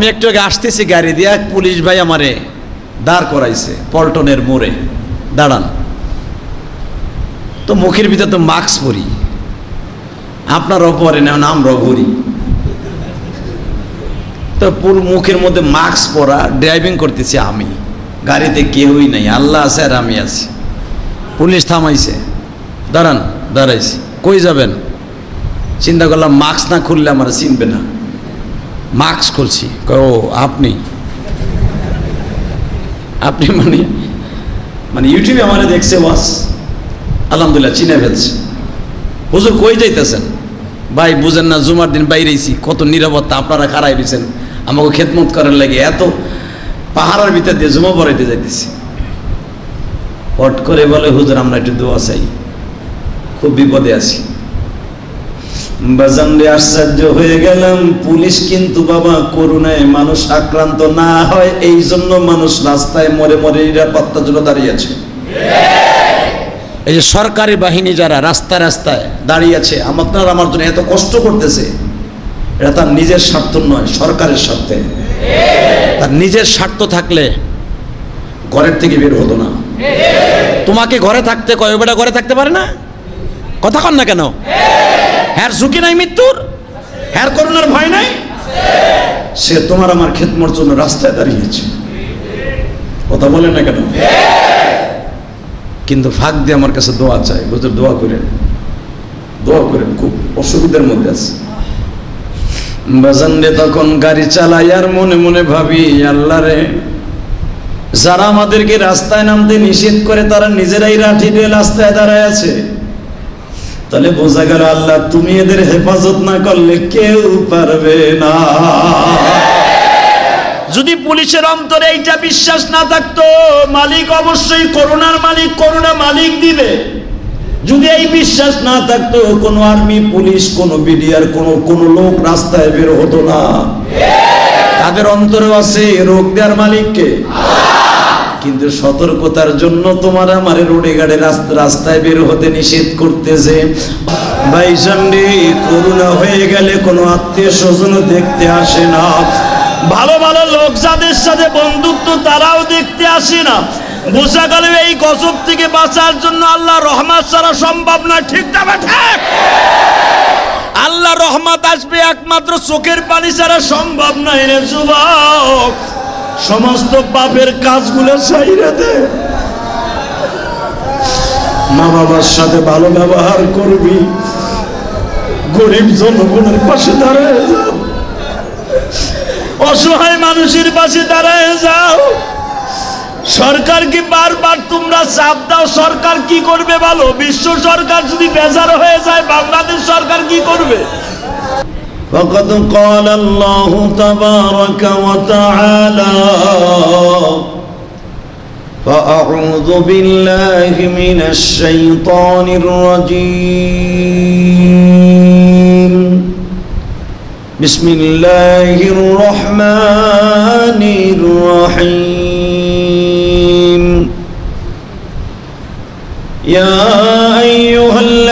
আমি একটু আগে আসতেছি গাড়ি দিয়ে পুলিশ ভাই আমারে দাঁড় করাইছে, পল্টনের মোড়ে। দাঁড়ান। তো মুখের ভিতরে তো মাস্ক পরি। আপনারও পরে না আমরাও পরি তো পুরো মুখের মধ্যে মাস্ক পরা ড্রাইভিং করতেছি আমি। গাড়িতে কেউই নাই, আল্লাহ আছে আর আমি আছি। পুলিশ থামাইছে। দাঁড়ান, দাঁড়াইছি। কই যাবেন? চিন্তা করলাম মাস্ক না খুললে আমার চিনবে না। মাস্ক খুলছি। ও, আপনি? আপনি মানে মানে ইউটিউবে আমার দেখছে বাস আলহামদুলিল্লাহ, চিনে ফেলছে। হুজুর কই যাইতেছেন? ভাই, বুঝেন না, জুমার দিন বাইরেছি কত নিরাপত্তা আপনারা খারাই দিয়েছেন আমাকে খেদমত করার লাগে এত পাহাড়ের ভিতর দিয়ে জুমা পড়াইতে যাইতেছি। হট করে বলে, হুজুর, আমরা একটু দোয়া চাই। খুব বিপদে আছি। বাজানরে আশ্চর্য হয়ে গেলাম, পুলিশ কিন্তু বাবা করুণায় মানুষ আক্রান্ত না হয়, এই জন্য মানুষ রাস্তায় মরে মরে নিরাপত্তার জন্য দাঁড়িয়ে আছে। এই যে সরকারি বাহিনী যারা রাস্তায় রাস্তায় দাঁড়িয়ে আছে আমার জন্য এত কষ্ট করতেছে এটা তার নিজের স্বার্থ নয়, সরকারের স্বার্থে। তার নিজের স্বার্থ থাকলে ঘরের থেকে বের হতো না। তোমাকে ঘরে থাকতে কয় বেটা ঘরে থাকতে পারে না? কথা কন না কেন? হ্যার ঝুঁকি নাই মৃত্যুর? হ্যার করোনার ভয় নাই? সে তোমার আমার খেদমর জন্য রাস্তায় দাঁড়িয়েছে কথা বলে না কেন? কিন্তু ফাঁক দিয়ে আমার কাছে দোয়া চাই। বুঝতে দোয়া করেন। দোয়া করেন, খুব অসুবিধার মধ্যে আছে। বাজানরে তখন গাড়ি চালাই আর মনে মনে ভাবি, আল্লাহ রে, যারা আমাদেরকে রাস্তায় নামতে নিষেধ করে, তারা নিজেরাই লাঠি দিয়ে রাস্তায় দাঁড়ায় আছে। তাহলে বোঝা গেল আল্লাহ, তুমি এদের হেফাজত না করলে কেউ পারবে না। যদি পুলিশের অন্তরে এইটা বিশ্বাস না থাকতো, মালিক অবশ্যই করোনার মালিক, করোনা মালিক দিবে। যদি এই বিশ্বাস না থাকতো, কোনো আর্মি, পুলিশ, কোনো বিডিআর, কোনো কোনো লোক রাস্তায় বের হতো না। তাদের অন্তরে আছে রোগ দেওয়ার মালিককে। কিন্তু সতর্কতার জন্য তোমার আমার রোডে গাড়ে রাস্তায় বের হতে নিষেধ করতেছে। ভাইসান্ডি করুণা হয়ে গেলে কোনো আত্মীয় স্বজন দেখতে আসে না। ভালো ভালো লোক যাদের সাথে বন্ধুত্ব তারাও দেখতে আসে না। বোঝা এই গজব থেকে বাঁচার জন্য আল্লাহ রহমান ছাড়া সম্ভব না ঠিক না ঠিক? আল্লাহ রহমত আসবে একমাত্র চোখের পানি ছাড়া সম্ভব নয় রে যুবক। সমস্ত পাপের কাজগুলো ছাইরে দে। মা বাবার সাথে ভালো ব্যবহার করবি। গরিব জনগণের পাশে দাঁড়ায় যাও। অসহায় মানুষের পাশে দাঁড়ায় যাও। সরকার কি বারবার তোমরা চাপ দাও? সরকার কি করবে ভালো বিশ্ব সরকার যদি বেজার হয়ে যায়, বাংলাদেশ সরকার কি করবে? فقد قال الله تبارك وتعالى فأعوذ بالله من الشيطان الرجيم. بسم الله الرحمن الرحيم. يا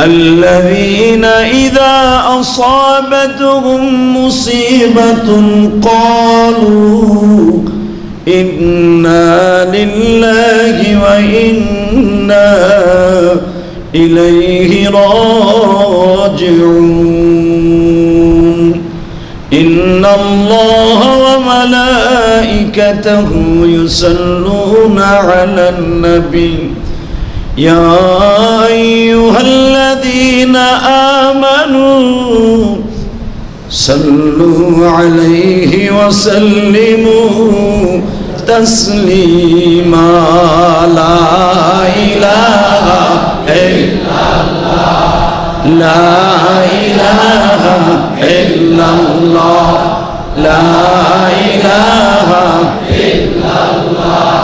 الذين إذا أصابتهم مصيبة قالوا إنا لله وإنا إليه راجعون. إن الله وملائكته يصلون على النبي. يا أيها الذين آمنوا صلوا عليه وسلموا تسليما. لا إله إلا الله. لا إله إلا الله. لا إله إلا الله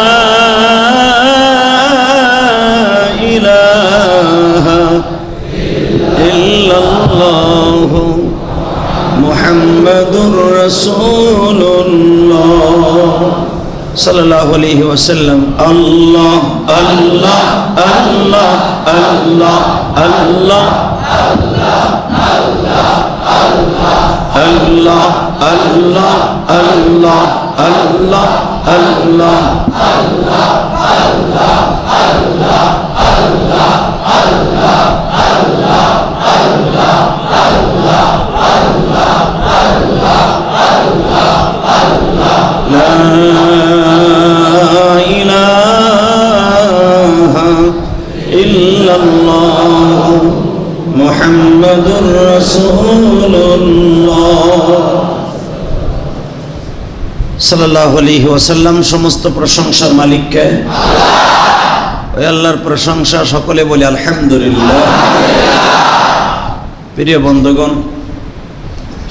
সাল্লাম আল্লাহ আল্লাহ আল্লাহ আল্লাহ আল্লাহ আল্লাহ আল্লাহ আল্লাহ আল্লাহ আল্লাহ আল্লাহ আল্লাহ আল্লাহ আল্লাহ আল্লাহ আল্লাহ আল্লাহ আল্লাহ আল্লাহ لا إله إلا الله محمد رسول الله সাল্লাল্লাহু আলাইহি ওয়াসাল্লাম সমস্ত প্রশংসার মালিককে ওই আল্লাহর প্রশংসা সকলে বলে আলহামদুলিল্লাহ প্রিয় বন্ধুগণ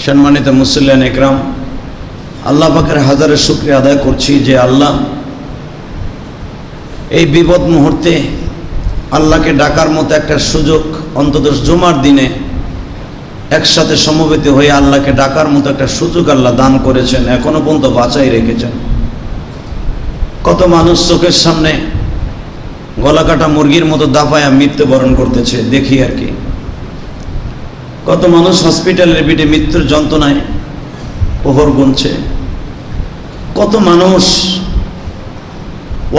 সম্মানিত মুসল্লান একরাম আল্লাহ পাকের হাজারের শুক্রিয়া আদায় করছি যে আল্লাহ এই বিপদ মুহূর্তে আল্লাহকে ডাকার মতো একটা সুযোগ, অন্তত জুমার দিনে একসাথে সমবেত হয়ে আল্লাহকে ডাকার মতো একটা সুযোগ আল্লাহ দান করেছেন, এখনও পর্যন্ত বাঁচাই রেখেছেন। কত মানুষ চোখের সামনে গলা কাটা মুরগির মতো দাপায়া মৃত্যুবরণ করতেছে, দেখি আর কি। কত মানুষ হসপিটালের পিঠে মৃত্যুর যন্ত্রণায় প্রহর গুনছে। কত মানুষ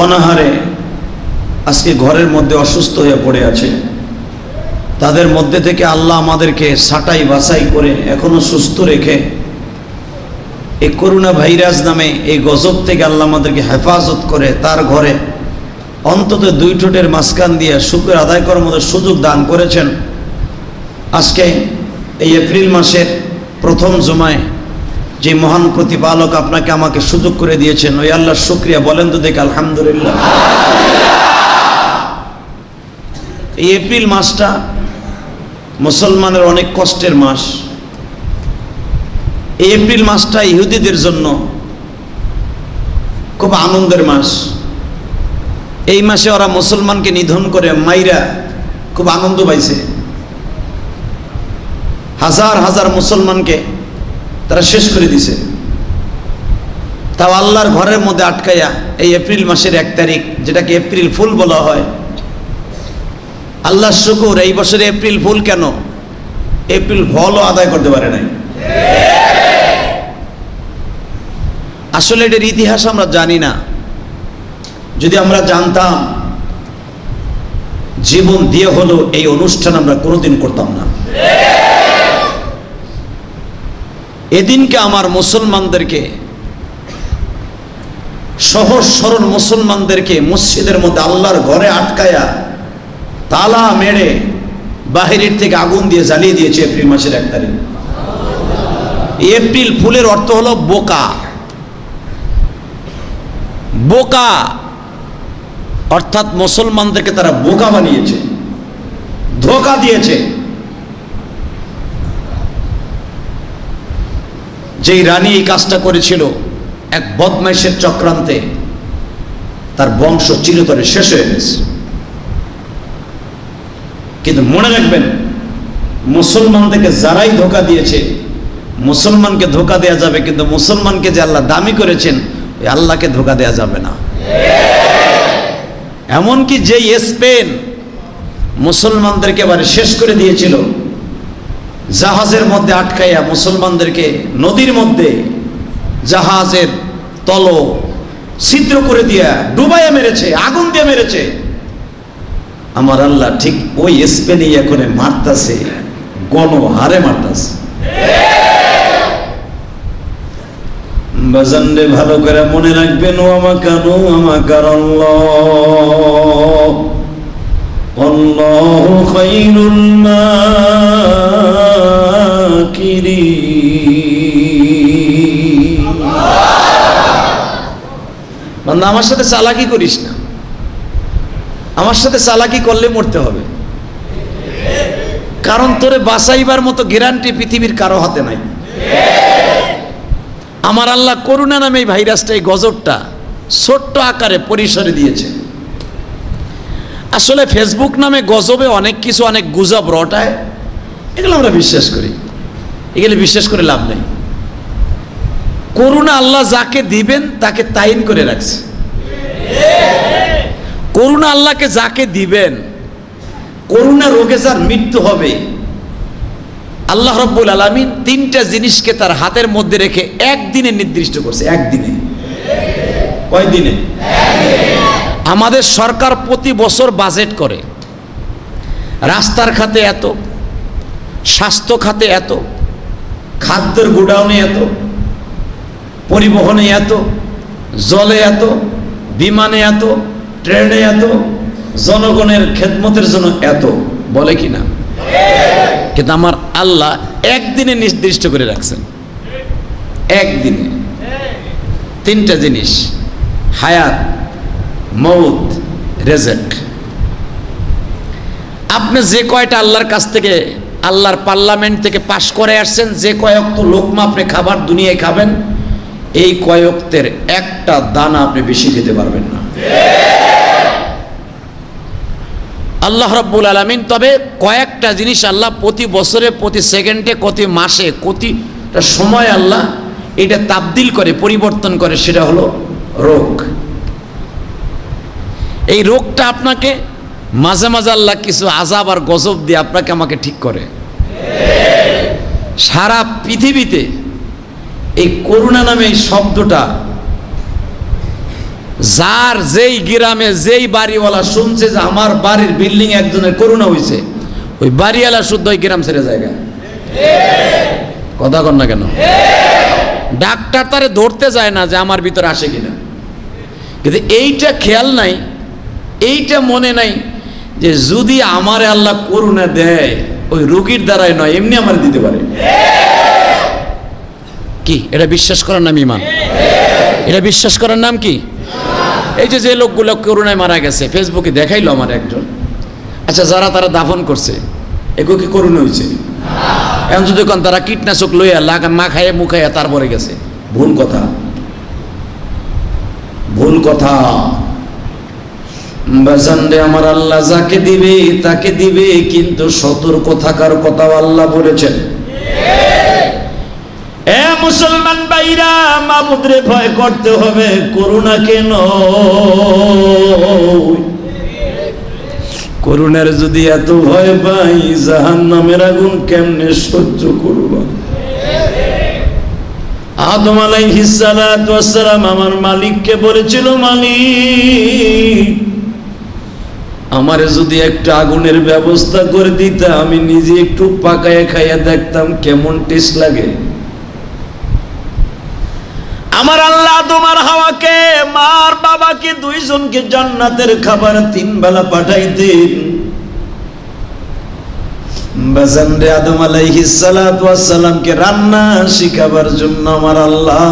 অনাহারে আজকে ঘরের মধ্যে অসুস্থ হয়ে পড়ে আছে। তাদের মধ্যে থেকে আল্লাহ আমাদেরকে সাটাই বাছাই করে এখনও সুস্থ রেখে এই করোনা ভাইরাস নামে এই গজব থেকে আল্লাহ আমাদেরকে হেফাজত করে তার ঘরে অন্তত দুই ঠোঁটের মাঝখান দিয়ে শুক্র আদায় করার মতো সুযোগ দান করেছেন। আজকে এই এপ্রিল মাসের প্রথম জমায় যে মহান প্রতিপালক আপনাকে আমাকে সুযোগ করে দিয়েছেন, ওই আল্লাহর শুক্রিয়া। বলেন তো দেখ, আলহামদুলিল্লাহ। এই এপ্রিল মাসটা মুসলমানের অনেক কষ্টের মাস। এই এপ্রিল মাসটা ইহুদিদের জন্য খুব আনন্দের মাস। এই মাসে ওরা মুসলমানকে নিধন করে মাইরা খুব আনন্দ পাইছে। হাজার হাজার মুসলমানকে তারা শেষ করে দিছে। তাও আল্লাহর ঘরের মধ্যে আটকাইয়া এই এপ্রিল মাসের এক তারিখ, যেটাকে এপ্রিল ফুল বলা হয়। আল্লাহ শুকুর, এই বছরে এপ্রিল ফুল কেন? এপ্রিল ফলও আদায় করতে পারে নাই। আসলে এটার ইতিহাস আমরা জানি না। যদি আমরা জানতাম, জীবন দিয়ে হলো এই অনুষ্ঠান আমরা কোনোদিন করতাম না। এদিনকে আমার মুসলমানদেরকে সহজ সরল মুসলমানদেরকে মসজিদের মধ্যে আল্লাহর ঘরে আটকায়া তালা মেরে বাহিরের থেকে আগুন দিয়ে জ্বালিয়ে দিয়েছে এপ্রিল মাসের এক তারিখ। এপ্রিল ফুলের অর্থ হলো বোকা। বোকা অর্থাৎ মুসলমানদেরকে তারা বোকা বানিয়েছে, ধোকা দিয়েছে। যেই রানী এই কাজটা করেছিল এক বদমাইশের চক্রান্তে, তার বংশ চিরতরে শেষ হয়ে গেছে। কিন্তু মনে রাখবেন মুসলমানদেরকে যারাই ধোকা দিয়েছে, মুসলমানকে ধোকা দেয়া যাবে, কিন্তু মুসলমানকে যে আল্লাহ দামি করেছেন, ওই আল্লাহকে ধোকা দেয়া যাবে না। এমনকি যে স্পেন মুসলমানদেরকে এবারে শেষ করে দিয়েছিল জাহাজের মধ্যে আটকাইয়া মুসলমানদেরকে নদীর মধ্যে জাহাজের তল ছিদ্র করে দিয়া ডুবাইয়া মেরেছে, আগুন দিয়ে মেরেছে। আমার আল্লাহ ঠিক ওই স্পেনে এখন মারতাছে, গণ হারে মারতাছে। বাজানরে ভালো করে মনে রাখবেন, ও আমাকানু, আমাকার আল্লাহ। আমার সাথে চালাকি করিস না। আমার সাথে চালাকি করলে মরতে হবে। কারণ তোরে বাঁচাইবার মতো গ্যারান্টি পৃথিবীর কারও হাতে নাই। আমার আল্লাহ করুণা নামে এই ভাইরাসটা, এই গজবটা ছোট্ট আকারে পরিসরে দিয়েছে। আসলে ফেসবুক নামে গজবে অনেক কিছু, অনেক গুজব রটায়, এগুলো আমরা বিশ্বাস করি। এগুলো বিশ্বাস করে লাভ নেই। করুণা আল্লাহ যাকে দিবেন, তাকে তাইন করে রাখছে। করুণা আল্লাহকে যাকে দিবেন, করুণা রোগে যার মৃত্যু হবে, আল্লাহ রব্বুল আলমিন তিনটা জিনিসকে তার হাতের মধ্যে রেখে একদিনে নির্দিষ্ট করছে, একদিনে। কয় দিনে আমাদের সরকার প্রতি বছর বাজেট করে। রাস্তার খাতে এত, স্বাস্থ্য খাতে এত, খাদ্যের গোডাউনে এত, পরিবহনে এত, জলে এত, বিমানে এত, ট্রেনে এত, জনগণের খেদমতের জন্য এত, বলে কি না কিন্তু আমার আল্লাহ একদিনে নির্দিষ্ট করে রাখছেন। একদিনে। তিনটা জিনিস, হায়াত মৌত রেজেক। আপনি যে কয়টা আল্লাহর কাছ থেকে, আল্লাহর পার্লামেন্ট থেকে পাশ করে আসছেন, যে কয়েক তো লোকমা আপনি খাবার দুনিয়ায় খাবেন, এই কয়ক্তের একটা দানা আপনি বেশি খেতে পারবেন না। আল্লাহ রব্বুল আলমিন, তবে কয়েকটা জিনিস আল্লাহ প্রতি বছরে, প্রতি সেকেন্ডে, প্রতি মাসে, প্রতিটা সময় আল্লাহ এটা তাবদিল করে, পরিবর্তন করে, সেটা হলো রোগ। এই রোগটা আপনাকে মাঝে মাঝে আল্লাহ কিছু আজাব আর গজব দিয়ে আপনাকে আমাকে ঠিক করে। সারা পৃথিবীতে এই করুণা নামে এই শব্দটা যার যেই গ্রামে যেই বাড়িওয়ালা শুনছে যে আমার বাড়ির বিল্ডিং একজনের করুণা হয়েছে ওই বাড়িওয়ালা শুদ্ধ ওই গ্রাম ছেড়ে জায়গা কথা কর না কেন? ডাক্তার তারে ধরতে যায় না যে আমার ভিতরে আসে কিনা। কিন্তু এইটা খেয়াল নাই এইটা মনে নাই যে যদি আমারে আল্লাহ করুণা দেয়, ওই রুগীর দ্বারাই নয়, এমনি আমার দিতে পারে। কি? এটা বিশ্বাস করার নাম ইমান? এটা বিশ্বাস করার নাম কি? এই যে যে লোকগুলো করোনায় মারা গেছে ফেসবুকে দেখাইলো আমার একজন। আচ্ছা যারা তারা দাফন করছে, এগুলো কি করুণা হয়েছে? এখন যদি কোন তারা কীটনাশক লইয়া লাগা মা খাইয়া মুখাইয়া তারপরে গেছে। ভুল কথা। ভুল কথা। বাজানরে আমার আল্লাহ যাকে দিবে, তাকে দিবে, কিন্তু সতর্ক থাকার কথাও আল্লাহ বলেছেন। এ মুসলমান ভাইরা মাবুদরে ভয় করতে হবে, করুণা কেন? করুণার যদি এত ভয় পাই জাহান নামের আগুন কেমনে সহ্য করব? আদম আলাইহিস সালাতু ওয়াসসালাম আমার মালিককে বলেছিল, মালিক আমারে যদি একটা আগুনের ব্যবস্থা করে দিতে, আমি নিজে একটু পাকায় খাইয়া দেখতাম কেমন টেস্ট লাগে। আমার আল্লাহ, তোমার হাওয়াকে, মার বাবাকে, দুইজনকে জান্নাতের খাবার তিন বেলা পাঠাইতেন। বাজানরে আদম আলাইহিস সালাতু ওয়াসসালামকে রান্না শিখাবার জন্য আমার আল্লাহ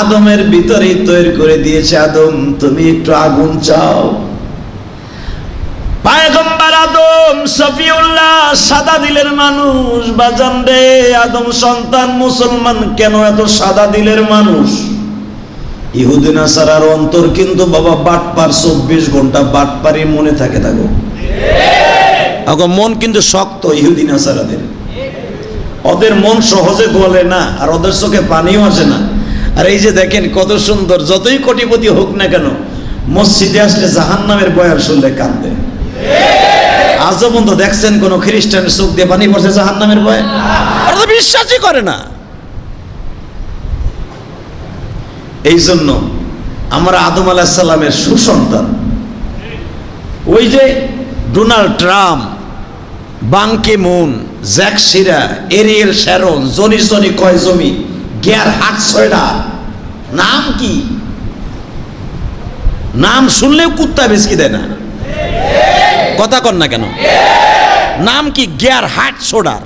আদমের ভিতরেই তৈরি করে দিয়েছে, আদম, তুমি একটু আগুন চাও। পায়গম্বর আদম সফিউল্লাহ সাদা দিলের মানুষ। বাজান রে আদম সন্তান মুসলমান, কেন এত সাদা দিলের মানুষ? ইহুদিন আসারার অন্তর কিন্তু বাবা বাটপার চব্বিশ ঘণ্টা বাটপারই মনে থাকে থাকো এখন মন কিন্তু শক্ত ইহুদিন আসারাদের ওদের মন সহজে গলে না, আর ওদের চোখে পানিও আসে না। আর এই যে দেখেন কত সুন্দর, যতই কোটিপতি হোক না কেন, মসজিদে আসলে জাহান নামের বয়ার শুনলে কান্দে। আজও বন্ধু দেখছেন কোন খ্রিস্টানের চোখ দিয়ে পানি পড়ছে জাহান নামের ওরা তো বিশ্বাসই করে না। এই জন্য আমরা আদম আলাহিসাল্লামের সুসন্তান। ওই যে Donald Trump Ban Ki Moon Jacques Chirac Ariel Sharon, Johnny Johnny কয় জমি, গিয়ার হাট ছয়ডা, নাম কি? নাম শুনলেও কুত্তা বেশকি দেয় না। কথা কর না কেন? নাম কি গিয়ার হাট সোডার?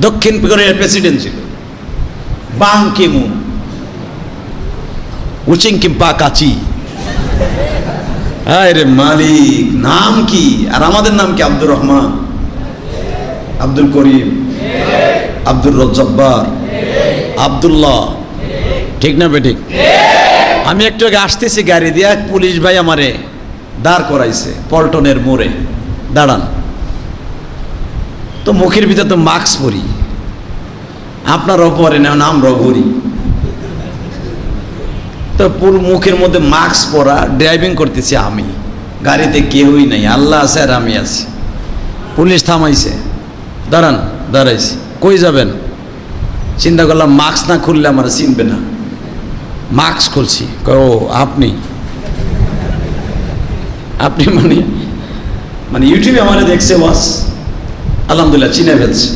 দক্ষিণ কোরিয়ার প্রেসিডেন্ট ছিল। বাং কিমুন। উচিং কিম্পা কাচি। আরে মালিক, নাম কি? আর আমাদের নাম কি আব্দুর রহমান? আব্দুল করিম। আব্দুর রজ্জব্বার। আব্দুল্লাহ। ঠিক না বেঠিক? আমি একটু আগে আসতেছি গাড়ি দিয়ে, পুলিশ ভাই আমারে। দাঁড় করাইছে, পল্টনের মোড়ে। দাঁড়ান। তো মুখের ভিতরে তো মাস্ক পরি। আপনারও পরে না আমরাও পরি তো পুরো মুখের মধ্যে মাস্ক পরা ড্রাইভিং করতেছি আমি। গাড়িতে কেউই নাই, আল্লাহ আছে আর আমি আছি। পুলিশ থামাইছে। দাঁড়ান, দাঁড়াইছি। কই যাবেন? চিন্তা করলাম মাস্ক না খুললে আমার চিনবে না। মাস্ক খুলছি। ও, আপনি? আপনি মানে মানে ইউটিউবে আমার দেখছে ওয়াস আলহামদুলিল্লাহ চিনে ফেলছে।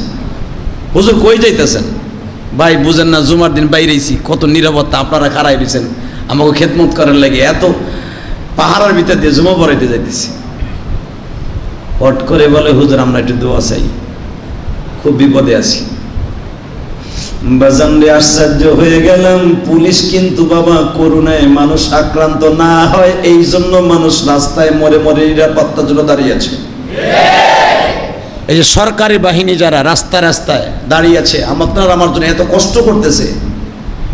হুজুর কই যাইতেছেন? ভাই, বুঝেন না, জুমার দিন বাইরেছি কত নিরাপত্তা আপনারা খারাই দিয়েছেন আমাকে খেদমত করার লাগে এত পাহাড়ের ভিতর দিয়ে জুমা পড়াইতে যাইতেছি। হট করে বলে, হুজুর, আমরা একটু দোয়া চাই। খুব বিপদে আছি। বাজানরে আশ্চর্য হয়ে গেলাম, পুলিশ কিন্তু বাবা করুণায় মানুষ আক্রান্ত না হয়, এই জন্য মানুষ রাস্তায় মরে মরে নিরাপত্তার জন্য দাঁড়িয়ে আছে। এই যে সরকারি বাহিনী যারা রাস্তায় রাস্তায় দাঁড়িয়ে আছে, আপনার আমার জন্য এত কষ্ট করতেছে।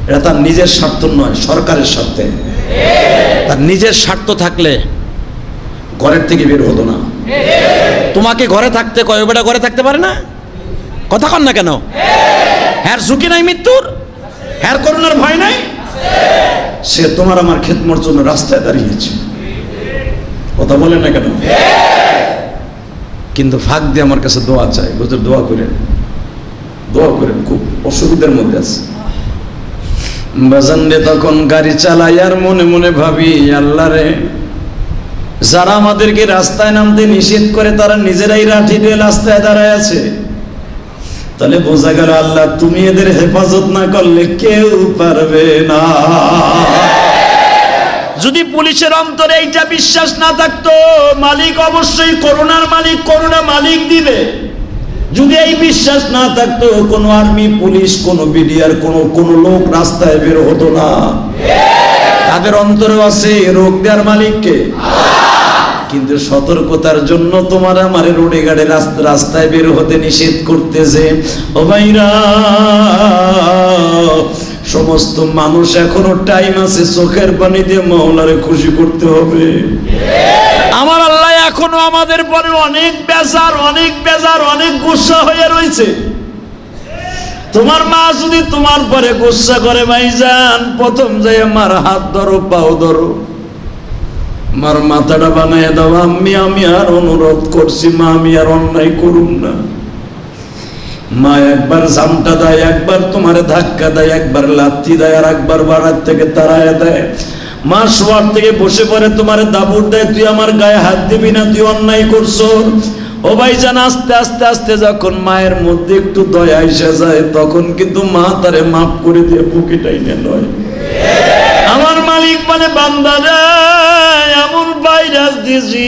এটা তার নিজের স্বার্থ নয়, সরকারের স্বার্থে। তার নিজের স্বার্থ থাকলে ঘরের থেকে বের হতো না। তোমাকে ঘরে থাকতে কয় বেটা ঘরে থাকতে পারে না? কথা কন না কেন? হ্যার ঝুঁকি নাই মৃত্যুর? হ্যার করোনার ভয় নাই? সে তোমার আমার খেদমর জন্য রাস্তায় দাঁড়িয়েছে কথা বলে না কেন? কিন্তু ফাঁক দিয়ে আমার কাছে দোয়া চাই। বুঝতে দোয়া করেন। দোয়া করেন, খুব অসুবিধার মধ্যে আছে। বাজানরে তখন গাড়ি চালাই আর মনে মনে ভাবি, আল্লাহ রে, যারা আমাদেরকে রাস্তায় নামতে নিষেধ করে, তারা নিজেরাই লাঠি দিয়ে রাস্তায় দাঁড়ায় আছে। তাহলে বোঝা গেল আল্লাহ, তুমি এদের হেফাজত না করলে কেউ পারবে না। যদি পুলিশের অন্তরে এইটা বিশ্বাস না থাকতো, মালিক অবশ্যই করোনার মালিক, করোনা মালিক দিবে। যদি এই বিশ্বাস না থাকতো, কোনো আর্মি, পুলিশ, কোনো বিডিআর, কোনো কোনো লোক রাস্তায় বের হতো না। তাদের অন্তরে আছে রোগ দেওয়ার মালিককে। কিন্তু সতর্কতার জন্য তোমার আমার রোডে গাড়ে রাস্তায় বের হতে নিষেধ করতেছে। ও ভাইরা, সমস্ত মানুষ এখনও টাইম আছে চোখের পানি দিয়ে মহলারে খুশি করতে হবে। আমার আল্লাহ এখনও আমাদের পরে অনেক বেজার অনেক বেজার, অনেক গুসা হয়ে রয়েছে। তোমার মা যদি তোমার পরে গুসা করে, ভাইজান, প্রথম যাই আমার হাত ধরো, পাও ধরো। আমার মাথাটা বানায় দাও আমি আমি আর অনুরোধ করছি, মা, আমি আর অন্যায় করুন না। মা, একবার জামটা দেয়, একবার তোমার ধাক্কা দেয়, একবার লাথি দেয়, আর একবার বাড়ার থেকে তাড়ায় দেয়। মা, শোয়ার থেকে বসে পড়ে, তোমার দাবুর দেয়, তুই আমার গায়ে হাত দিবি না, তুই অন্যায় করছ। ও ভাইজান, আস্তে আস্তে আস্তে যখন মায়ের মধ্যে একটু দয়া এসে যায়, তখন কিন্তু মা তারে মাফ করে দিয়ে বুকিটাই টাইনে নয় আমার মালিক মানে বান্দারা ভাইরাস দিছি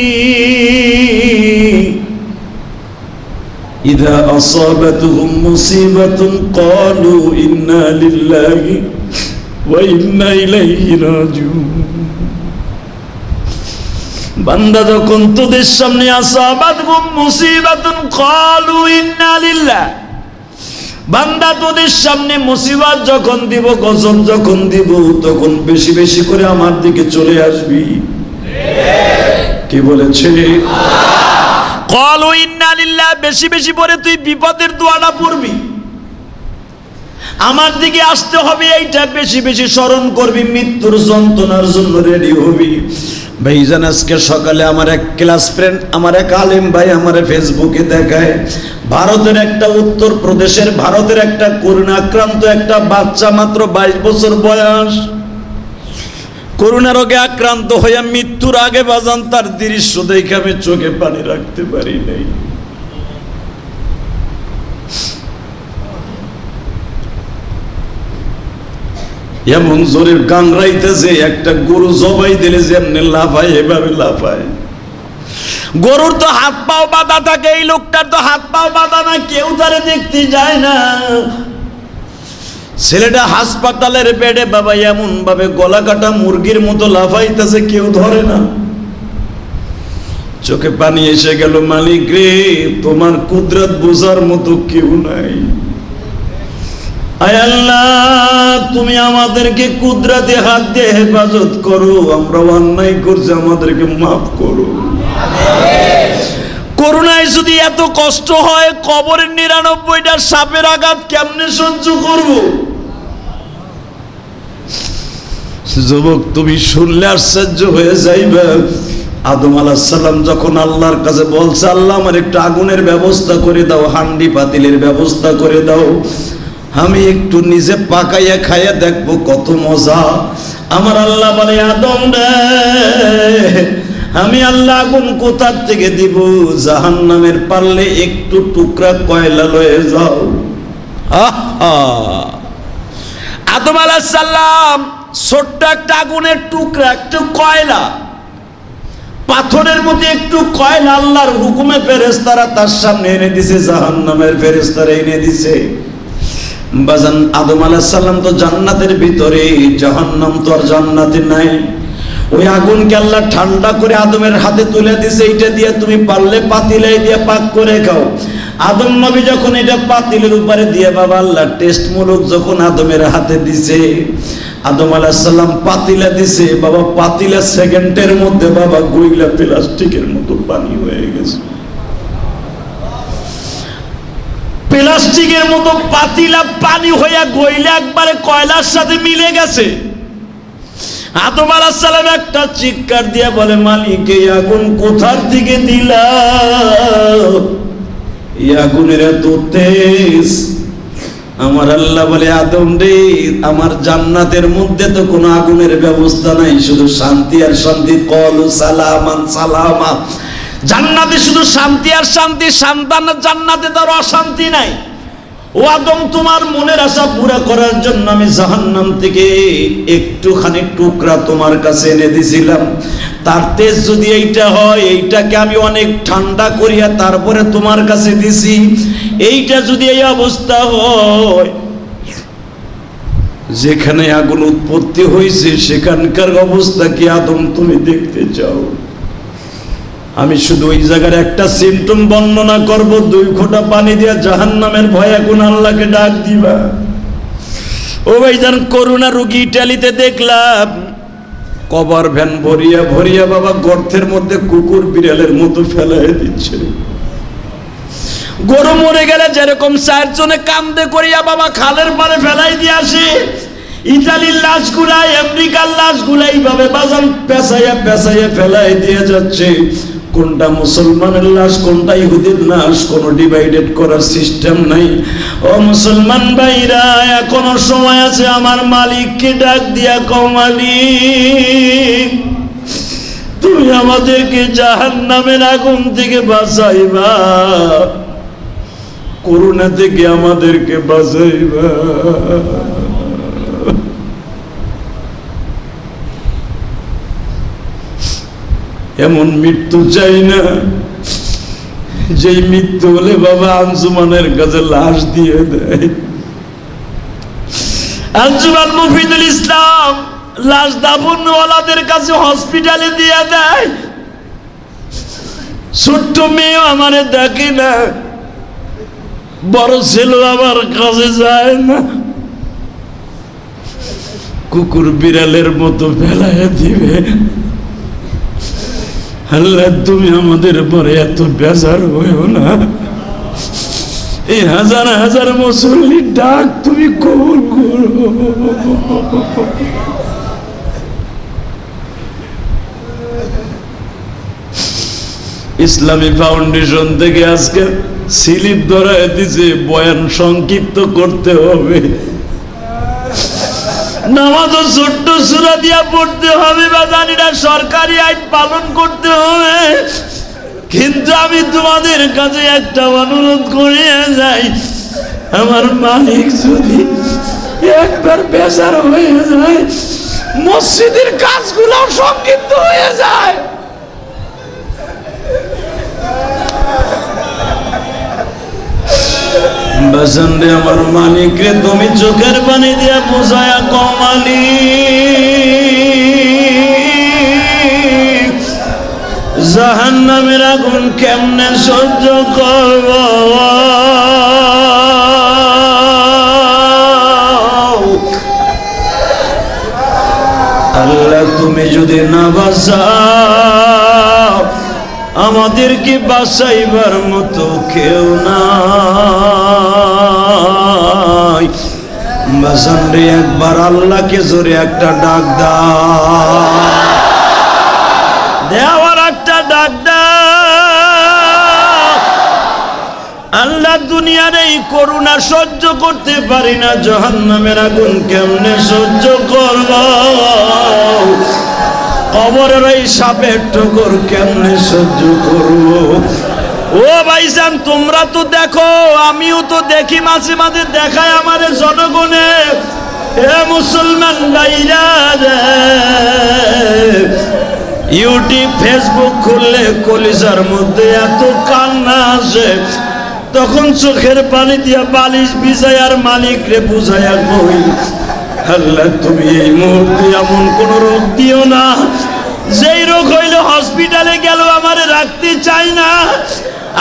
إذا أصابتهم مصيبة قالوا إنا لله وإنا إليه راجعون বান্দা যখন তোদের সামনে আসাবাত গুম মুসিবাতুন কালু ইন্না লিল্লাহ বান্দা তোদের সামনে মুসিবত যখন দিব গজব যখন দিব তখন বেশি বেশি করে আমার দিকে চলে আসবি কি বলেছে? কলু ইন্না লিল্লাহ, বেশি বেশি পরে তুই বিপদের দোয়াটা পড়বি। আমার দিকে আসতে হবে, এইটা বেশি বেশি স্মরণ করবি, মৃত্যুর যন্ত্রণার জন্য রেডি হবি। ভাইজান আজকে সকালে আমার এক ক্লাস ফ্রেন্ড আমার এক আলিম ভাই আমার ফেসবুকে দেখায়, ভারতের একটা উত্তর প্রদেশের ভারতের একটা করোনা আক্রান্ত একটা বাচ্চা মাত্র বাইশ বছর বয়স। করোনা রোগে আক্রান্ত হয়ে মৃত্যুর আগে বাজান তার দৃশ্য দেখে আমি চোখে পানি রাখতে পারি নাই। এমন জোরে গাংরাইতেছে একটা গরু জবাই দিলে যেমনি লাফায়, এভাবে লাফায়। গরুর তো হাত পাও বাঁধা থাকে, এই লোকটার তো হাত পাও বাঁধা না, কেউ তারে দেখতে যায় না। ছেলেটা হাসপাতালের বেডে বাবা এমন ভাবে গলা কাটা মুরগির মতো লাফাইতেছে, কেউ ধরে না। চোখে পানি এসে গেল, মালিক রে, তোমার কুদরত বোঝার মতো কেউ নাই। আল্লাহ, তুমি আমাদেরকে কুদরাতে হাত দিয়ে হেফাজত করো, আমরা অন্যায় করছি, আমাদেরকে মাফ করো। করোনায় যদি এত কষ্ট হয়, কবরের নিরানব্বইটা সাপের আঘাত কেমনে সহ্য করব? যুবক, তুমি শুনলে আশ্চর্য হয়ে যাইবে। আদম আলাহ সাল্লাম যখন আল্লাহর কাছে বলছে, আল্লাহ, আমার একটু আগুনের ব্যবস্থা করে দাও, হান্ডি পাতিলের ব্যবস্থা করে দাও। আমি একটু নিজে পাকাইয়া খাইয়া দেখব কত মজা। আমার আল্লাহ বলে, আদম রে আমি আল্লাহ আগুন কোথার থেকে দিব? জাহান নামের পারলে একটু টুকরা কয়লা লয়ে যাও। আদম আলাহ সাল্লাম ছোট্ট একটা আগুনের টুকরা, একটু কয়লা, পাথরের মধ্যে একটু কয়লা আল্লাহর হুকুমে ফেরেস্তারা তার সামনে এনে দিছে জাহান নামের ফেরেস্তারা এনে দিছে। বাজান আদম আলাহ সাল্লাম তো জান্নাতের ভিতরে, জাহান্নাম তো আর জান্নাতে নাই। ওই আগুনকে আল্লাহ ঠান্ডা করে আদমের হাতে তুলে দিছে, এইটা দিয়ে তুমি পারলে পাতিলে দিয়ে পাক করে খাও। আদম নবী যখন এটা পাতিলের উপরে দিয়ে, বাবা আল্লাহ টেস্ট মূলক যখন আদমের হাতে দিছে, আদম আলাহিসাল্লাম পাতিলা দিছে, বাবা পাতিলা সেকেন্ডের মধ্যে বাবা গুইলা প্লাস্টিকের মতো পানি হয়ে গেছে। প্লাস্টিকের মতো পাতিলা পানি হইয়া গইলে একবারে কয়লার সাথে মিলে গেছে। আদম সালাম একটা চিৎকার দিয়ে বলে, মালিক এই আগুন কোথার দিকে দিলা? আগুনের এত আমার আল্লাহ বলে, আদম রে, আমার জান্নাতের মধ্যে তো কোনো আগুনের ব্যবস্থা নাই, শুধু শান্তি আর শান্তি। কল সালামান সালামা। জান্নাতে শুধু শান্তি আর শান্তি, সন্তান জান্নাতে তার অশান্তি নাই। ও আদম, তোমার মনের আশা পুরা করার জন্য আমি জাহান্নাম থেকে একটুখানি টুকরা তোমার কাছে এনে দিছিলাম। তার তেজ যদি এইটা হয়, এইটাকে আমি অনেক ঠান্ডা করিয়া তারপরে তোমার কাছে দিছি। এইটা যদি এই অবস্থা হয়, যেখানে আগুন উৎপত্তি হয়েছে, সেখানকার অবস্থা কি আদম তুমি দেখতে চাও? আমি শুধু ওই জায়গার একটা সিমটম বর্ণনা করব, দুই ঘোটা পানি দিয়া জাহান নামের ভয় এখন আল্লাহকে ডাক দিবা। ও ভাইজান করোনা রুগী ইটালিতে দেখলাম কবর ভ্যান ভরিয়া ভরিয়া বাবা গর্তের মধ্যে কুকুর বিড়ালের মতো ফেলাই দিচ্ছে। গরু মরে গেলে যেরকম চারজনে কান্দে করিয়া বাবা খালের পারে ফেলাই দিয়ে আসে, ইতালির লাশগুলা, আমেরিকার লাশগুলা এইভাবে বাজান পেঁচাইয়া পেঁচাইয়া ফেলাই দিয়ে যাচ্ছে। কোনটা মুসলমানের লাশ কোনটা ইহুদির লাশ কোনো ডিভাইডেড করার সিস্টেম নাই। ও মুসলমান ভাইরা, এখনও সময় আছে, আমার মালিককে ডাক দিয়া কও, মালিক, তুমি আমাদেরকে জাহান নামের আগুন থেকে বাঁচাইবা। করুণা থেকে আমাদেরকে বাঁচাইবা। এমন মৃত্যু চাই না। যেই মৃত্যু হলে বাবা আঞ্জুমানের কাছে লাশ দিয়ে দেয়। আঞ্জুমান মুফিদুল ইসলাম লাশ দাফনওয়ালাদের কাছে হসপিটালে দিয়ে দেয়। ছোট্ট মেয়ে আমারে দেখে না। বড় ছেলে আমার কাছে যায় না। কুকুর বিড়ালের মতো ফেলাইয়া দিবে। আল্লাহ তুমি আমাদের পরে এত বেজার হয়েও না। এই হাজার হাজার মুসল্লির ডাক তুমি কবুল করো। ইসলামী ফাউন্ডেশন থেকে আজকে স্লিপ ধরায় দিছে, বয়ান সংক্ষিপ্ত করতে হবে। নামাজও ছোট্ট সুরা দিয়া পড়তে হবে বা জানি না সরকারি আইন পালন করতে হবে। কিন্তু অনুরোধ হয়ে যায়, মসজিদের কাজগুলো সংক্ষিপ্ত হয়ে যায়। আমার তুমি চোখের পানি দিয়া বোঝায়া কমালি জাহান নামের আগুন কেমনে সহ্য করব? আল্লাহ, তুমি যদি না বাঁচাও, আমাদেরকে বাঁচাইবার মতো কেউ নাই বাসান রে একবার আল্লাহকে জোরে একটা ডাক দাও। দেওয়ার একটা ডাক আল্লাহ দুনিয়ার এই করুণা সহ্য করতে পারি না, জাহান্নামের আগুন কেমনে সহ্য করব? কবরের এই সাপের ঠোকর কেমনে সহ্য করব? ও ভাইজান, তোমরা তো দেখো, আমিও তো দেখি মাঝে মাঝে দেখায় আমাদের জনগণে। হে মুসলমান ভাইরা ইউটিউব, ফেসবুক খুললে কলিজার মধ্যে এত কান্না আসে। তখন চোখের পানি দিয়া বালিশ ভিজাই আর মালিক রে বুঝাইয়া কই, আল্লাহ, তুমি এই মুহূর্তে এমন কোন রোগ দিও না। যেই রোগ হইল হসপিটালে গেল, আমারে রাখতে চাই না।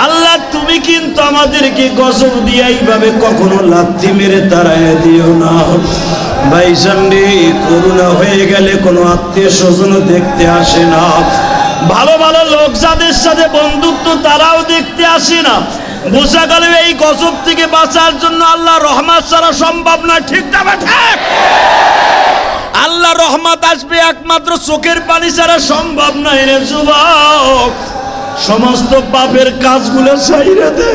আল্লাহ, তুমি কিন্তু আমাদেরকে গজব দিয়া এইভাবে কখনো লাথি মেরে তাড়ায় দিও না। ভাইজান রে করুণা হয়ে গেলে কোনো আত্মীয় স্বজনও দেখতে আসে না। ভালো ভালো লোক যাদের সাথে বন্ধুত্ব তারাও দেখতে আসে না। বোঝা গেল এই গজব থেকে বাঁচার জন্য আল্লাহ রহমান ছাড়া সম্ভব না ঠিক না ঠিক? আল্লাহ রহমত আসবে একমাত্র চোখের পানি ছাড়া সম্ভব নয় রে যুবক। সমস্ত পাপের কাজগুলো ছাইরে দে।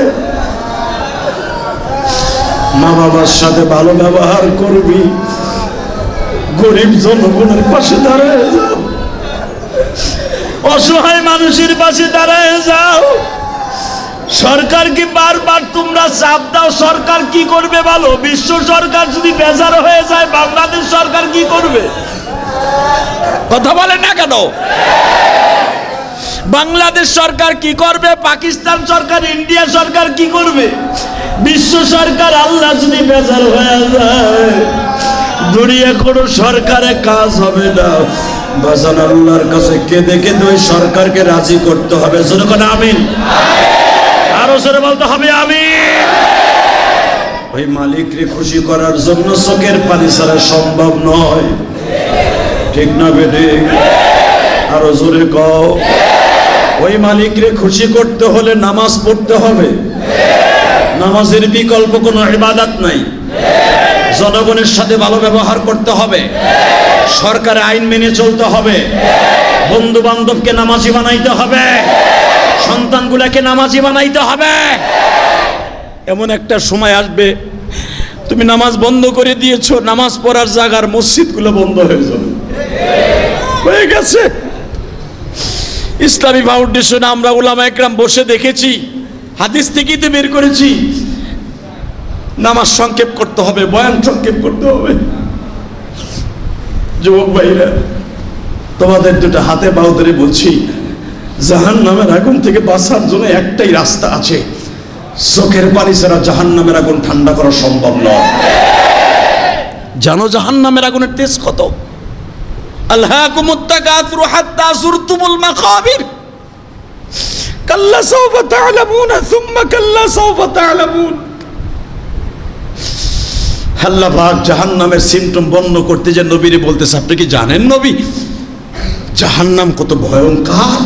মা বাবার সাথে ভালো ব্যবহার করবি। গরিব জনগণের পাশে দাঁড়ায় যাও। অসহায় মানুষের পাশে দাঁড়ায় যাও। সরকার কি বারবার তোমরা চাপ দাও? সরকার কি করবে ভালো বিশ্ব সরকার যদি বেজার হয়ে যায়, বাংলাদেশ সরকার কি করবে? কথা বলেন না কেন? বাংলাদেশ সরকার কি করবে? পাকিস্তান সরকার, ইন্ডিয়া সরকার কি করবে? বিশ্ব সরকার আল্লাহ যদি বেজার হয়ে যায় কোনো সরকারে কাজ হবে না। বাজান আল্লাহর কাছে কেঁদে কেঁদে ওই সরকারকে রাজি করতে হবে। যেরকম আমিন? আরও জোরে বলতে হবে আমি ওই মালিককে খুশি করার জন্য চোখের পানি ছাড়া সম্ভব নয়। ঠিক না বেটে আরও জোরে কও। ওই মালিকরে খুশি করতে হলে নামাজ পড়তে হবে। নামাজের বিকল্প কোনো ইবাদত নাই। জনগণের সাথে ভালো ব্যবহার করতে হবে। সরকারের আইন মেনে চলতে হবে। বন্ধু বান্ধবকে নামাজি বানাইতে হবে। সন্তানগুলাকে নামাজি বানাইতে হবে। এমন একটা সময় আসবে, তুমি নামাজ বন্ধ করে দিয়েছ, নামাজ পড়ার জায়গার মসজিদগুলো বন্ধ হয়ে যাবে। হয়ে গেছে। ইসলামী ফাউন্ডেশনে আমরা ওলামা একরাম বসে দেখেছি, হাদিস থেকেই তো বের করেছি। নামাজ সংক্ষেপ করতে হবে, বয়ান সংক্ষেপ করতে হবে। যুবক ভাইরা, তোমাদের দুটো হাতে বাউ ধরে বলছি জাহান নামের আগুন থেকে বাঁচার জন্য একটাই রাস্তা আছে। চোখের পানি ছাড়া জাহান নামের আগুন ঠান্ডা করা সম্ভব নয়। জানো জাহান নামের আগুনের তেজ কত? আল্লাহকুমুত্তাকাসুরু হাত্তা যুরতুমুল জাহান্নামের বর্ণ আপনি কি জানেন নবী? জাহান্নাম কত ভয়ঙ্কর।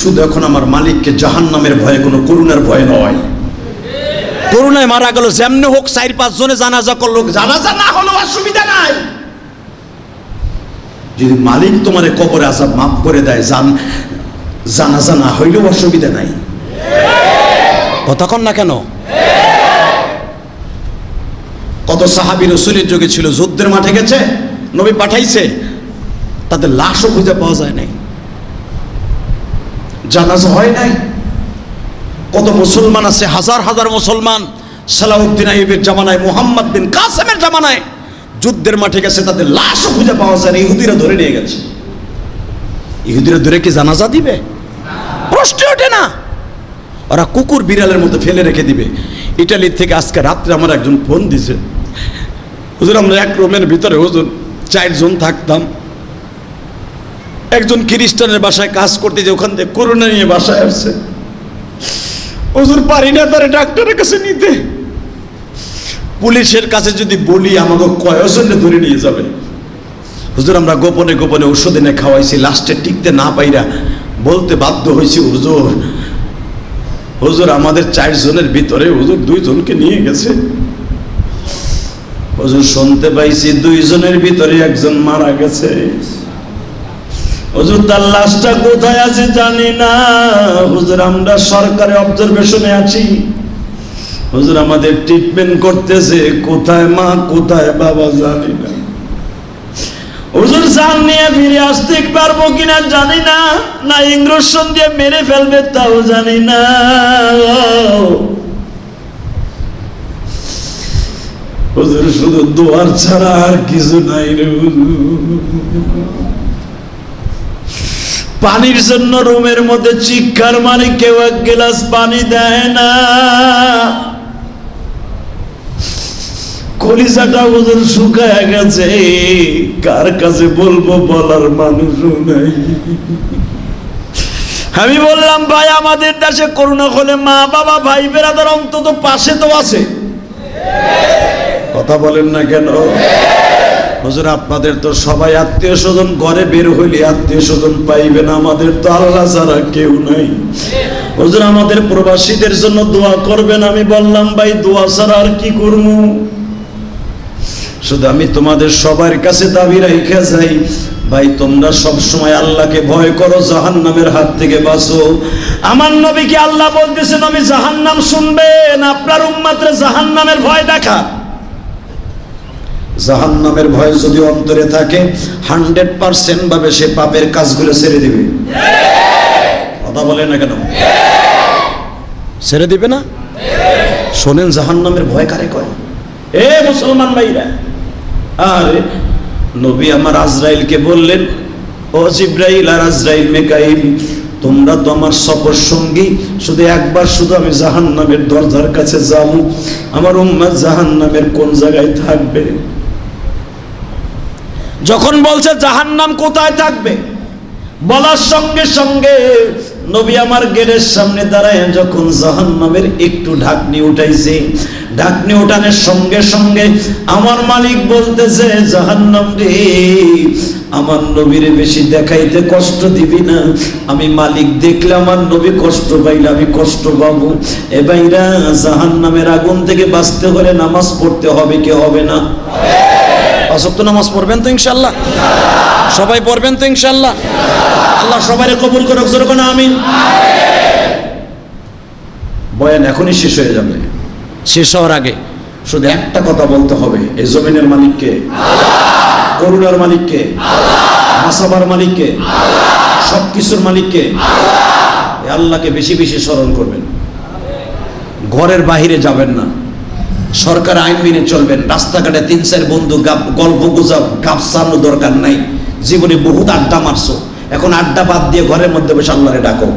শুধু এখন আমার মালিককে জাহান্নামের ভয়ে, কোনো করুণার ভয় নয়। করুণায় মারা গেল, যেমনি হোক চার পাঁচ জনে জানাজা করল, জানাজা না হলো অসুবিধা নাই। যদি মালিক তোমার কবরে আসাব মাফ করে দেয়, জান, জানাজা না হইলেও অসুবিধা নাই। কতক্ষণ না কেন? কত সাহাবি রসুলের যুগে ছিল, যুদ্ধের মাঠে গেছে, নবী পাঠাইছে, তাদের লাশও খুঁজে পাওয়া যায় নাই। জানাজা হয় নাই। কত মুসলমান আছে, হাজার হাজার মুসলমান, সালাউদ্দিন আইবের জামানায়, মোহাম্মদ বিন কাসেমের জামানায় যুদ্ধের মাঠে গেছে, তাদের লাশও খুঁজে পাওয়া যায় না। ইহুদিরা ধরে নিয়ে গেছে। ইহুদিরা ধরে কি জানাজা দিবে? প্রশ্ন ওঠে না। ওরা কুকুর বিড়ালের মতো ফেলে রেখে দিবে। ইটালির থেকে আজকে রাত্রে আমার একজন ফোন দিছে। হুজুর, আমরা এক রুমের ভিতরে, হুজুর, চারজন থাকতাম। একজন খ্রিস্টানের বাসায় কাজ করতে যে ওখান থেকে করোনা নিয়ে বাসায় আসছে। হুজুর, পারি না তারা ডাক্তারের কাছে নিতে। পুলিশের কাছে যদি বলি, আমাকে কয়জনে ধরে নিয়ে যাবে? হুজুর, আমরা গোপনে গোপনে ওষুধ এনে খাওয়াইছি লাস্টে টিকতে না পাইরা বলতে বাধ্য হয়েছি হুজুর হুজুর, আমাদের চারজনের ভিতরে হুজুর দুইজনকে নিয়ে গেছে। হুজুর, শুনতে পাইছি দুইজনের ভিতরে একজন মারা গেছে। হুজুর, তার লাশটা কোথায় আছে জানি না। হুজুর, আমরা সরকারি অবজারভেশনে আছি। হুজুর, আমাদের ট্রিটমেন্ট করতেছে। কোথায় মা, কোথায় বাবা জানি না। হুজুর, জান নিয়ে ফিরে আসতে পারব কিনা জানি না। না ইংরেজন দিয়ে মেরে ফেলবে তাও জানি না। হুজুর, শুধু দোয়ার ছাড়া আর কিছু নাই রে পানির জন্য রুমের মধ্যে চিক্ষার মানে কেউ এক গ্লাস পানি দেয় না। কলিজাটা ওজন শুকায় গেছে। কার কাছে বলব বলার মানুষও নাই। আমি বললাম, ভাই, আমাদের দেশে করোনা হলে মা, বাবা, ভাই বেরাদার অন্তত পাশে তো আছে। কথা বলেন না কেন? হুজুর আপনাদের তো সবাই আত্মীয় স্বজন ঘরে বের হইলে আত্মীয় স্বজন পাইবেন আমাদের তো আল্লাহ ছাড়া কেউ নাই। হুজুর আমাদের প্রবাসীদের জন্য দোয়া করবেন। আমি বললাম, ভাই, দোয়া ছাড়া আর কি করব? শুধু আমি তোমাদের সবার কাছে দাবি রেখে যাই ভাই, তোমরা সব সময় আল্লাহকে ভয় করো, জাহান্নামের হাত থেকে বাঁচো। আমার নবীকে আল্লাহ বলতেছেন আমি জাহান্নাম শুনবেন? আপনার উম্মাত্রে জাহান্নামের ভয় দেখা। জাহান্নামের ভয় যদি অন্তরে থাকে, হান্ড্রেড পার্সেন্ট ভাবে সে পাপের কাজগুলো ছেড়ে দিবে। কথা বলে না কেন? ছেড়ে দিবে না? শোনেন, জাহান্নামের ভয় কারে কয় এ মুসলমান ভাইরা আরে, নবী আমার আজরাইলকে বললেন, ও জিব্রাইল আর আজরাইল মেকাইল, তোমরা তো আমার সফর সঙ্গী, শুধু একবার শুধু আমি জাহান্নামের দরজার কাছে যাব। আমার উম্মাদ জাহান্নামের কোন জায়গায় থাকবে? যখন বলছে জাহান্নাম কোথায় থাকবে, বলার সঙ্গে সঙ্গে নবী আমার গেটের সামনে দাঁড়ায় যখন জাহান্নামের একটু ঢাকনি উঠাইছে, ঢাকনি উঠানোর সঙ্গে সঙ্গে আমার মালিক বলতেছে, জাহান্নাম রে, আমার নবীর বেশি দেখাইতে কষ্ট দিবি না। আমি মালিক দেখলে আমার নবী কষ্ট পাইলে আমি কষ্ট পাবো। এ ভাইরা, জাহান্নামের আগুন থেকে বাঁচতে হলে নামাজ পড়তে হবে, কি হবে না? অসক্ত নামাজ পড়বেন তো ইনশাল্লাহ সবাই পড়বেন তো ইনশাল্লাহ আল্লাহ সবাই কবুল করুক যেরকম আমিন। বয়ান এখনই শেষ হয়ে যাবে। শেষ হওয়ার আগে। শুধু একটা কথা বলতে হবে এই জমিনের মালিককে। করুণার মালিককে। মাসাবার মালিককে। সব কিছুর মালিককে আল্লাহকে বেশি বেশি স্মরণ করবেন। ঘরের বাহিরে যাবেন না। সরকার আইন মেনে চলবেন। রাস্তাঘাটে তিন চার বন্ধু গল্প গুজব গাপসানো দরকার নাই। জীবনে বহুত আড্ডা মারছো। এখন আড্ডা বাদ দিয়ে ঘরের মধ্যে বসে আল্লাহরে ডাকো।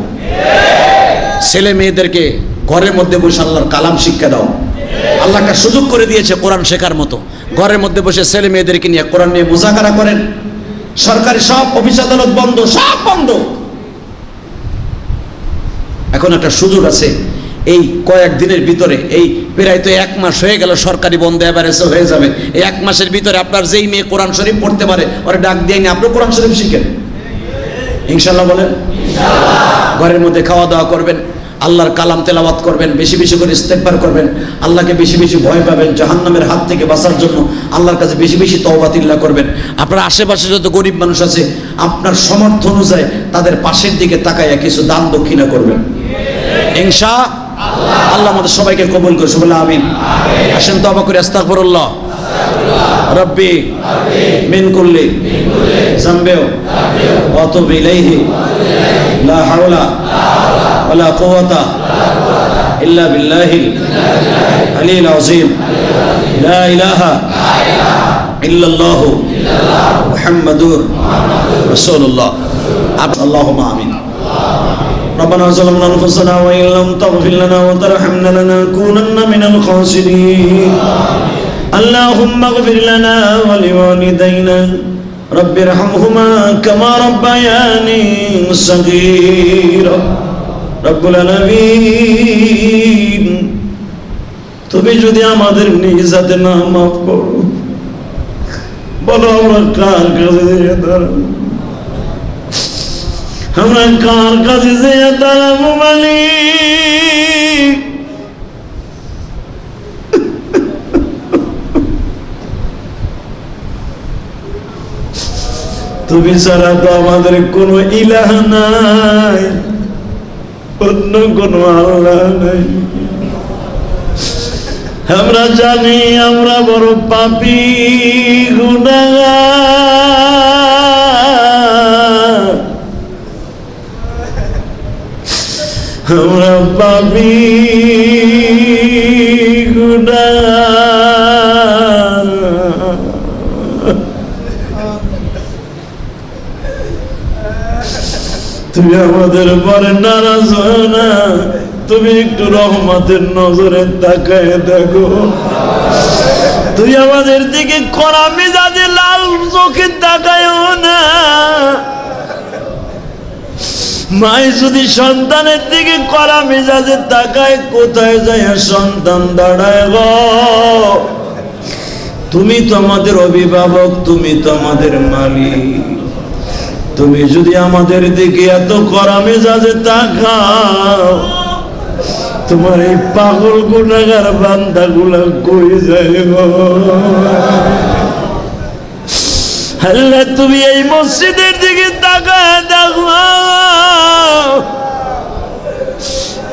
ছেলে মেয়েদেরকে ঘরের মধ্যে বসে আল্লাহর কালাম শিক্ষা দাও। আল্লাহ একটা সুযোগ করে দিয়েছে কোরআন শেখার মতো। ঘরের মধ্যে বসে ছেলে মেয়েদেরকে নিয়ে কোরআন নিয়ে মুজাকারা করেন। সরকারি সব অফিস আদালত বন্ধ, সব বন্ধ। এখন একটা সুযোগ আছে। এই কয়েক দিনের ভিতরে, এই প্রায় তো এক মাস হয়ে গেল সরকারি বন্ধ এসে হয়ে যাবে। এই এক মাসের ভিতরে আপনার যেই মেয়ে কোরআন শরীফ পড়তে পারে, ওরা ডাক দিয়ে নিয়ে আপনি কোরআন শরীফ শিখেন? ইনশাল্লাহ বলেন। ঘরের মধ্যে খাওয়া দাওয়া করবেন, আল্লাহর কালাম তেলাওয়াত করবেন, বেশি বেশি করে ইস্তেকবার করবেন, আল্লাহকে বেশি বেশি ভয় পাবেন, জাহান্নামের হাত থেকে বাঁচার জন্য আল্লাহর কাছে বেশি বেশি তওবাতিল্লা করবেন। আপনার আশেপাশে যত গরিব মানুষ আছে, আপনার সমর্থ অনুযায়ী তাদের পাশের দিকে তাকাইয়া কিছু দান দক্ষিণা করবেন। ইনশা আল্লাহ। আমাদের সবাইকে কবুল করে বলে আমিন। আসেন তো আবার করে আস্তাগফিরুল্লাহ। রব্বি মিন কুল্লি জামবেও ওয়াতুব ইলাইহি। লা হাওলা ওয়ালা কুওয়াতা ইল্লা বিল্লাহিল আলিয়্যিল আযীম। লা ইলাহা ইল্লাল্লাহ মুহাম্মাদুর রাসূলুল্লাহ। আল্লাহুম্মা আমিন। ربنا ظلمنا انفسنا وان لم تغفر لنا وترحمنا لنكونن من الخاسرين اللهم اغفر لنا ولوالدينا رب ارحمهما كما ربياني صغيرا رب العالمين তুমি যদি আমাদের নিজাতে না মাফ করো বলো আমরা কার কাছে দাঁড়াবো আমরা কার কাছে যে দাঁড়াবো মালিক? তুমি ছাড়া তো আমাদের কোনো ইলাহ নাই, অন্য কোনো আল্লাহ নাই। আমরা জানি আমরা বড় পাপি গুণাগার আমরা তুমি আমাদের পরে নারাজ হয় না। তুমি একটু রহমতের নজরে তাকায় দেখো তুই আমাদের দিকে কড়া মেজাজে লাল চোখে তাকায়ও না। মাই যদি সন্তানের দিকে করা মেজাজে তাকায়, কোথায় যায় সন্তান দাঁড়ায় গো তুমি তো আমাদের অভিভাবক, তুমি তো আমাদের মালিক তুমি যদি আমাদের দিকে এত করা মেজাজে তাকাও, তোমার এই পাগল গুণাগার বান্দা গুলা কই যায় গো? আল্লাহ তুমি এই মসজিদের দিকে তাকায় দেখো।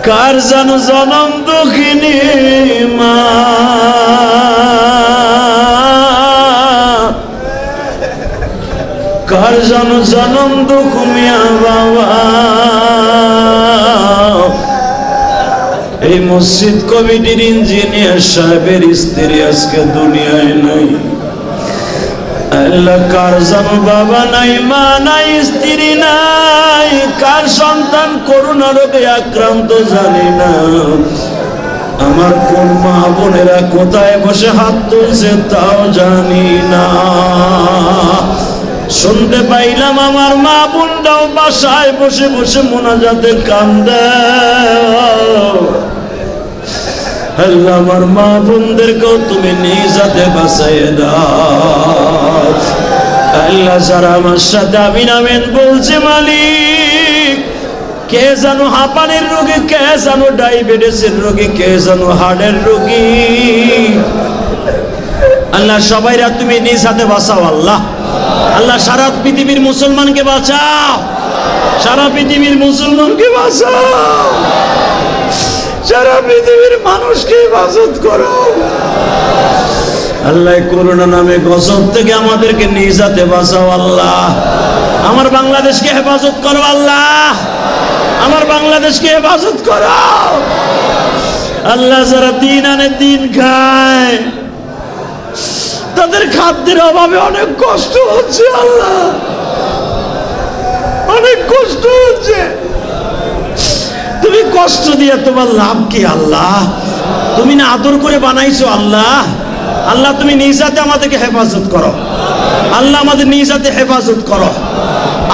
কার যেন জনম দক্ষিণী মা। কার জন জনম দুঃখ মিয়া বাবা। এই মসজিদ কমিটির ইঞ্জিনিয়ার সাহেবের স্ত্রী আজকে দুনিয়ায় নাই। আল্লাহ কার বাবা নাই মা নাই স্ত্রী নাই। কার সন্তান করোনা রোগে আক্রান্ত জানি না। আমার কোন মা বোনেরা কোথায় বসে হাত তুলছে তাও জানি না। শুনতে পাইলাম আমার মা বোনটাও বাসায় বসে বসে মোনাজাতে কান্দে। আল্লাহ আমার মা বোনদেরকেও তুমি নিজাতে বাসায় দাও। আল্লাহ যারা আমার সাথে আমিন আমিন বলছে, মালিক, কে জানো হাঁপানির রোগী, কে জানো ডায়াবেটিসের রোগী, কে জানো হার্টের রোগী। আল্লাহ সবাইরা তুমি নিজ হাতে বাঁচাও, আল্লাহ। আল্লাহ সারা পৃথিবীর মুসলমানকে বাঁচাও। সারা পৃথিবীর মুসলমানকে বাঁচাও। সারা পৃথিবীর মানুষকে হেফাজত করো। আল্লাহ করোনা নামে গজব থেকে আমাদেরকে নিজ হাতে বাঁচাও আল্লাহ। আমার বাংলাদেশকে হেফাজত করো আল্লাহ। আমার বাংলাদেশকে হেফাজত করো। আল্লাহ, যারা দিন আনে দিন খায়, তাদের খাদ্যের অভাবে অনেক কষ্ট হচ্ছে আল্লাহ। অনেক কষ্ট হচ্ছে। কষ্ট দিয়ে তোমার লাভ কি আল্লাহ? তুমি না আদর করে বানাইছো আল্লাহ? আল্লাহ, তুমি নিজাতে আমাদেরকে হেফাজত করো। আল্লাহ আমাদের নিজাতে হেফাজত করো।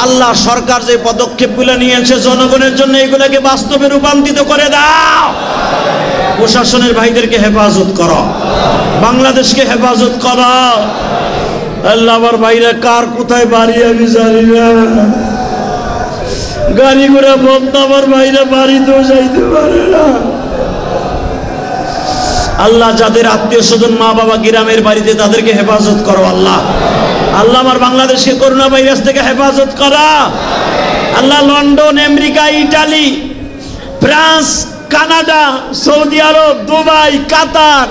আল্লাহ সরকার যে পদক্ষেপগুলো নিয়েছে, জনগণের জন্য এগুলোকে বাস্তবে রূপান্তরিত করে দাও। প্রশাসনের ভাইদেরকে হেফাজত করো। বাংলাদেশকে হেফাজত করো। আল্লাহ আমার ভাইরা, কার কোথায় বাড়ি আমি জানি না। গাড়ি বন্ধ, আমার ভাইরা বাড়িতেও যাইতে পারে না। আল্লাহ যাদের আত্মীয় স্বজন মা বাবা গ্রামের বাড়িতে তাদেরকে হেফাজত করো আল্লাহ। আল্লাহ আমার বাংলাদেশকে করোনা ভাইরাস থেকে হেফাজত করা। আল্লাহ London, America, Italy, France, Canada, Saudi আরব, দুবাই, কাতার।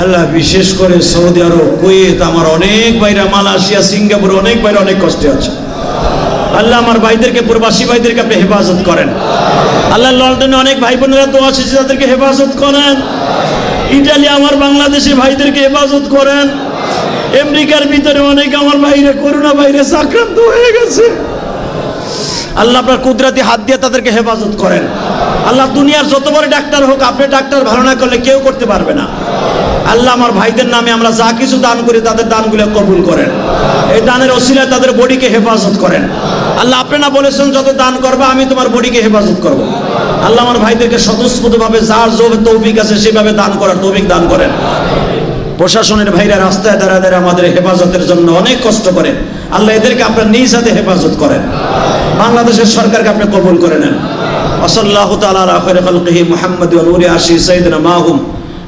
আল্লাহ বিশেষ করে সৌদি আরব, কুয়েত, আমার অনেক ভাইরা, মালয়েশিয়া, সিঙ্গাপুর, অনেক বাইরে অনেক কষ্টে আছে। আল্লাহ আমার ভাইদেরকে, প্রবাসী ভাইদেরকে আপনি হেফাজত করেন। আল্লাহ লন্ডনে অনেক ভাই বোনেরা তো আছে তাদেরকে হেফাজত করেন। ইটালি আমার বাংলাদেশি ভাইদেরকে হেফাজত করেন। আমেরিকার ভিতরে অনেক আমার ভাইরা, করোনা ভাইরাস আক্রান্ত হয়ে গেছে। আল্লাহ আপনার কুদরাতি হাত দিয়ে তাদেরকে হেফাজত করেন। আল্লাহ দুনিয়ার যত বড় ডাক্তার হোক, আপনি ডাক্তার ভালো না করলে কেউ করতে পারবে না। আল্লাহ আমার ভাইদের নামে আমরা যা কিছু দান করি, তাদের দানগুলো কবুল করেন। এই দানের অসিলায় তাদের বডিকে হেফাজত করেন। আল্লাহ আপনি না বলেছেন, যত দান করবে, আমি তোমার বডিকে হেফাজত করব। আল্লাহ আমার ভাইদেরকে স্বতঃস্ফূর্তভাবে যার জোর তৌফিক আছে, সেভাবে দান করার তৌফিক দান করেন। প্রশাসনের ভাইরা রাস্তায় দাঁড়া দাঁড়া আমাদের হেফাজতের জন্য অনেক কষ্ট করে। আল্লাহ এদেরকে আপনার নিজ হাতে হেফাজত করেন। বাংলাদেশের সরকারকে আপনি কবুল করে নেন। ওসল্লাহ তালা খালকিহি মুহাম্মদ আশি সাইয়্যিদিনা মাহুম।